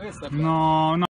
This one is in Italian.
Questa è No, no.